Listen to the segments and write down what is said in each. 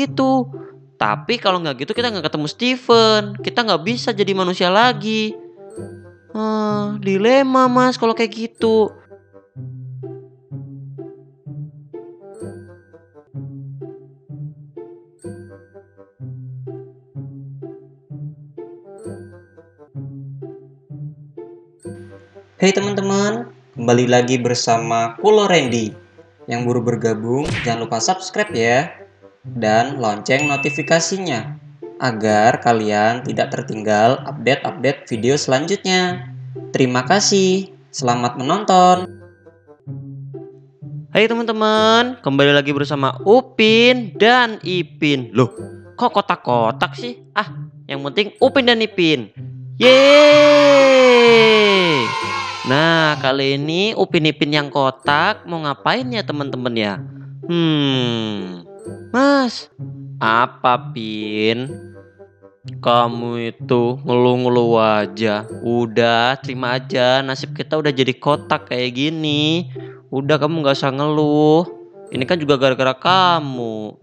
gitu. Tapi kalau nggak gitu kita nggak ketemu Steven. Kita nggak bisa jadi manusia lagi. Hmm, dilema mas kalau kayak gitu. Hey teman-teman, kembali lagi bersama Kulo Randy. Yang baru bergabung, jangan lupa subscribe ya. Dan lonceng notifikasinya, agar kalian tidak tertinggal update-update video selanjutnya. Terima kasih, selamat menonton. Hai teman-teman, kembali lagi bersama Upin dan Ipin. Loh, kok kotak-kotak sih? Ah, yang penting Upin dan Ipin. Yeay! Nah, kali ini Upin Ipin yang kotak mau ngapain ya teman-teman ya? Hmm, Mas, apa Pin? Kamu itu ngeluh-ngeluh aja. Udah, terima aja. Nasib kita udah jadi kotak kayak gini. Udah kamu nggak usah ngeluh. Ini kan juga gara-gara kamu.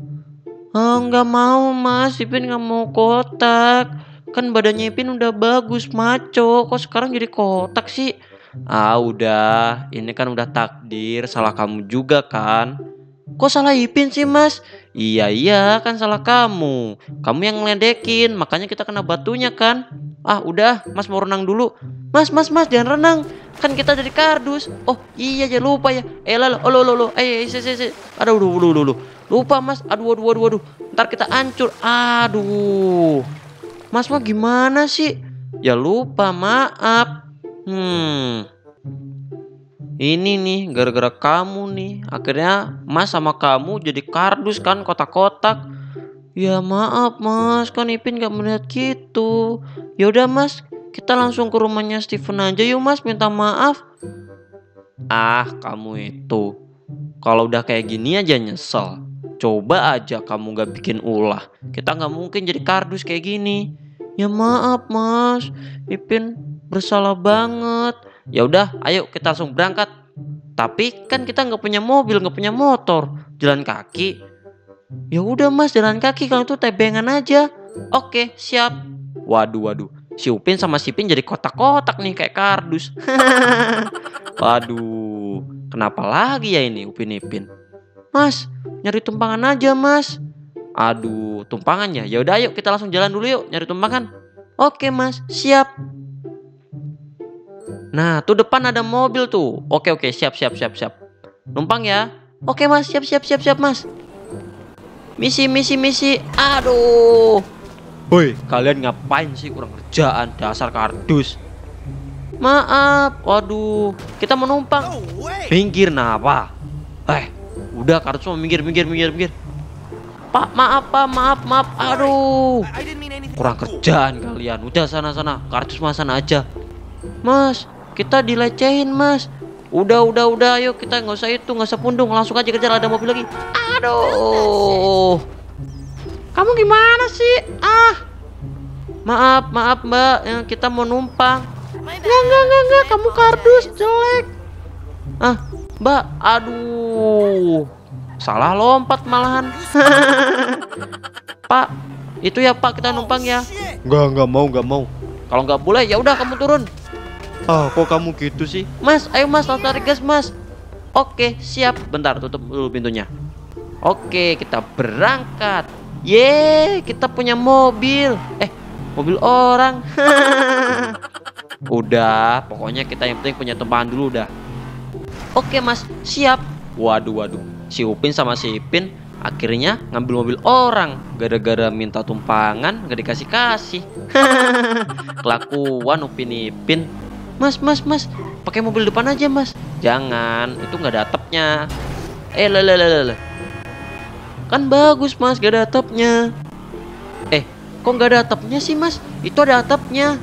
Oh, nggak mau Mas, Ipin nggak mau kotak. Kan badannya Ipin udah bagus, maco. Kok sekarang jadi kotak sih? Ah udah, ini kan udah takdir, salah kamu juga kan? Kok salah Ipin sih mas? Iya iya kan salah kamu, kamu yang ngeledekin, makanya kita kena batunya kan? Ah udah, mas mau renang dulu. Mas mas mas jangan renang, kan kita dari kardus. Oh iya jangan lupa ya. Eh lalu, oh lo lo lo, eh si si si, aduh aduh aduh aduh, lupa mas, aduh aduh aduh aduh, ntar kita hancur, aduh. Mas mau gimana sih? Ya lupa maaf. Hmm. Ini nih gara-gara kamu nih. Akhirnya Mas sama kamu jadi kardus kan kotak-kotak. Ya maaf Mas, kan Ipin gak melihat gitu. Ya udah Mas, kita langsung ke rumahnya Steven aja yuk Mas, minta maaf. Ah, kamu itu. Kalau udah kayak gini aja nyesel. Coba aja kamu gak bikin ulah. Kita gak mungkin jadi kardus kayak gini. Ya maaf Mas, Ipin bersalah banget. Ya udah, ayo kita langsung berangkat. Tapi kan kita nggak punya mobil, nggak punya motor, jalan kaki. Ya udah mas, jalan kaki kalau itu tebengan aja. Oke, siap. Waduh, waduh. Si Upin sama si Pin jadi kotak-kotak nih kayak kardus. waduh, kenapa lagi ya ini Upin Ipin? Mas, nyari tumpangan aja mas. Aduh, tumpangan ya. Ya udah, ayo kita langsung jalan dulu yuk nyari tumpangan. Oke mas, siap. Nah, tuh depan ada mobil tuh. Oke, oke, siap, siap, siap, siap. Numpang ya. Oke, Mas, siap, siap, siap, siap, Mas. Misi, misi, misi. Aduh. Woi, kalian ngapain sih kurang kerjaan dasar kardus? Maaf, waduh, kita menumpang. Pinggir napa? Eh, udah kardus mau minggir, minggir, minggir, minggir. Pak, maaf, Pak, maaf, maaf. Aduh. Kurang kerjaan kalian. Udah sana sana, kardus mah sana aja. Mas, kita dilecehin mas. Udah udah udah ayo kita nggak usah itu nggak usah pundung langsung aja kejar ada mobil lagi. Aduh. Kamu gimana sih? Ah. Maaf maaf mbak yang kita mau numpang. Nggak nggak nggak nggak kamu kardus jelek. Ah mbak aduh. Salah lompat malahan. Pak itu ya pak kita numpang ya. Nggak nggak mau nggak mau. Kalau nggak boleh ya udah kamu turun Ah, kok kamu gitu sih? Mas, ayo mas, tarik gas mas. Oke, siap. Bentar, tutup dulu pintunya. Oke, kita berangkat. Ye, kita punya mobil. Eh, mobil orang. udah, pokoknya kita yang penting punya tumpangan dulu udah. Oke mas, siap. Waduh, waduh. Si Upin sama si Ipin akhirnya ngambil mobil orang gara-gara minta tumpangan gak dikasih kasih. Kelakuan Upin Ipin. Mas, mas, mas, pakai mobil depan aja, mas. Jangan, itu nggak ada atapnya. Eh, lele, lele, Kan bagus, mas, gak ada atapnya. Eh, kok nggak ada atapnya sih, mas? Itu ada atapnya.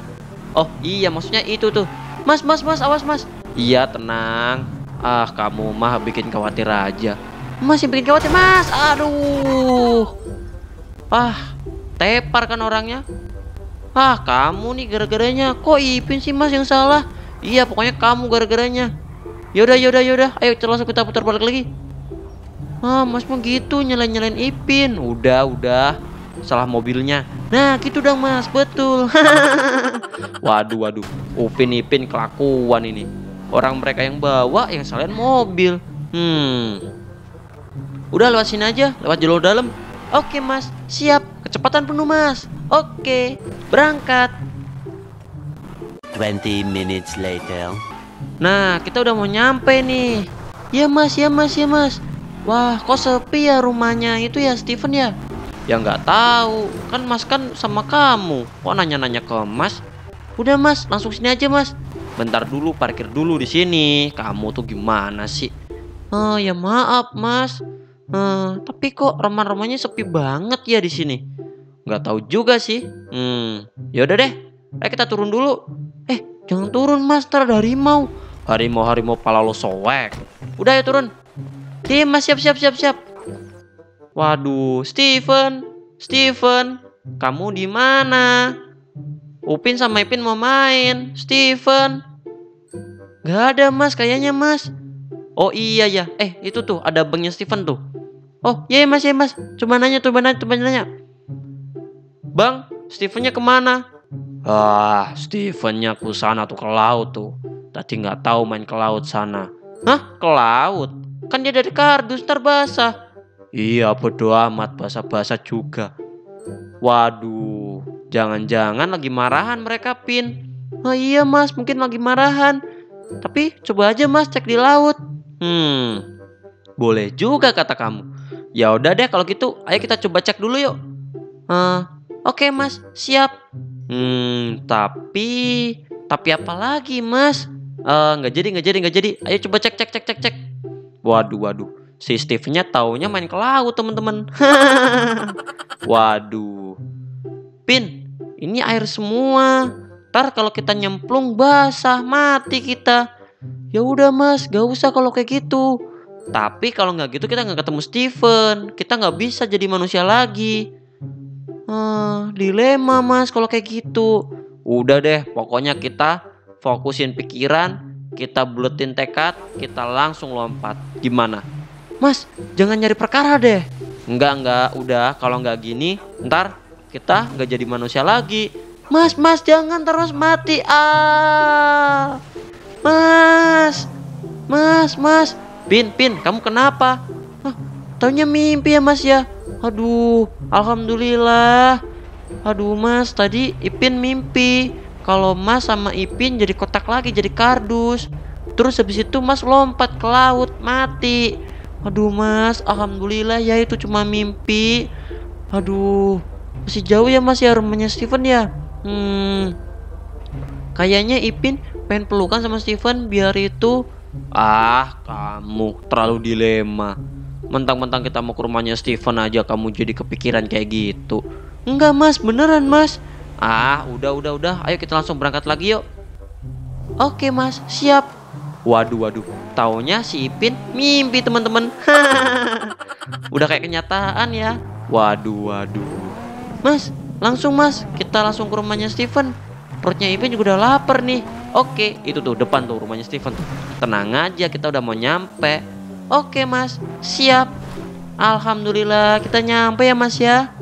Oh, iya, maksudnya itu tuh. Mas, mas, mas, awas, mas. Iya, tenang. Ah, kamu mah bikin khawatir aja. Mas yang bikin khawatir, mas. Aduh. Ah, tepar kan orangnya. Ah, kamu nih gara-garanya. Kok Ipin sih Mas yang salah? Iya, pokoknya kamu gara-garanya. Yaudah, yaudah, yaudah. Ayo langsung kita putar balik lagi. Ah, mas mah gitu nyalain-nyalain Ipin. Udah, udah. Salah mobilnya. Nah, gitu dong mas, betul. waduh, waduh. Upin Ipin kelakuan ini. Orang mereka yang bawa yang salahin mobil. Hmm. Udah lewat sini aja, lewat jalur dalam. Oke mas, siap. Kecepatan penuh mas. Oke, berangkat. 20 minutes later. Nah, kita udah mau nyampe nih. Ya mas, ya mas, ya mas. Wah, kok sepi ya rumahnya itu ya Steven ya? Ya nggak tahu, kan mas kan sama kamu. Kok nanya-nanya ke mas? Udah mas, langsung sini aja mas. Bentar dulu, parkir dulu di sini. Kamu tuh gimana sih? Oh ya maaf mas. Eh, tapi kok rumah-rumahnya sepi banget ya di sini. Nggak tahu juga sih. Hmm, ya udah deh. Ayo kita turun dulu. Eh, jangan turun mas, ntar ada harimau. Harimau harimau pala lo soek. Udah ya turun. Iya mas siap siap siap siap. Waduh, Steven, Steven, kamu di mana? Upin sama Ipin mau main, Steven. Gak ada mas, kayaknya mas. Oh iya ya, eh itu tuh ada banknya Steven tuh. Oh iya mas ya mas, coba nanya coba nanya coba nanya. Bang, Stevennya ke mana? Ah, Stevennya ke sana tuh ke laut tuh. Tadi nggak tahu main ke laut sana. Hah, ke laut? Kan dia dari kardus ntar basah. Iya, bodo amat basah-basah juga. Waduh, jangan-jangan lagi marahan mereka, Pin. Oh iya, Mas, mungkin lagi marahan. Tapi coba aja, Mas, cek di laut. Hmm, boleh juga kata kamu. Ya udah deh kalau gitu, ayo kita coba cek dulu yuk. Eh, oke, Mas, siap. Hmm, tapi tapi apa lagi, Mas? Eh, nggak jadi, nggak jadi, nggak jadi. Ayo coba cek, cek, cek, cek, cek. Waduh, waduh. Si Steve-nya taunya main ke laut, teman-teman. waduh. Pin, ini air semua. Ntar kalau kita nyemplung basah, mati kita. Ya udah mas, gak usah kalau kayak gitu. Tapi kalau nggak gitu kita nggak ketemu Steven. Kita nggak bisa jadi manusia lagi. Hmm, dilema mas kalau kayak gitu. Udah deh, pokoknya kita fokusin pikiran, kita buletin tekad, kita langsung lompat. Gimana? Mas, jangan nyari perkara deh. Enggak, enggak, udah kalau nggak gini, ntar kita nggak jadi manusia lagi. Mas, mas, jangan terus mati. Ah, mas, mas, mas. Pin, pin, kamu kenapa? Hah, taunya mimpi ya mas ya. Aduh, alhamdulillah. Aduh mas, tadi Ipin mimpi kalau Mas sama Ipin jadi kotak lagi, jadi kardus. Terus habis itu Mas lompat ke laut, mati. Aduh Mas, alhamdulillah ya itu cuma mimpi. Aduh, masih jauh ya Mas ya rumahnya Steven ya. Hmm, kayaknya Ipin pengen pelukan sama Steven biar itu. Ah, kamu terlalu dilema. Mentang-mentang kita mau ke rumahnya Steven aja kamu jadi kepikiran kayak gitu. Enggak mas, beneran mas. Ah, udah, udah, udah. Ayo kita langsung berangkat lagi yuk. Oke mas, siap. Waduh, waduh. Taunya si Ipin mimpi teman-teman. udah kayak kenyataan ya. Waduh, waduh. Mas, langsung mas. Kita langsung ke rumahnya Steven. Perutnya Ipin juga udah lapar nih. Oke, itu tuh depan tuh rumahnya Steven. Tenang aja, kita udah mau nyampe. Oke mas, siap. Alhamdulillah kita nyampe ya mas ya.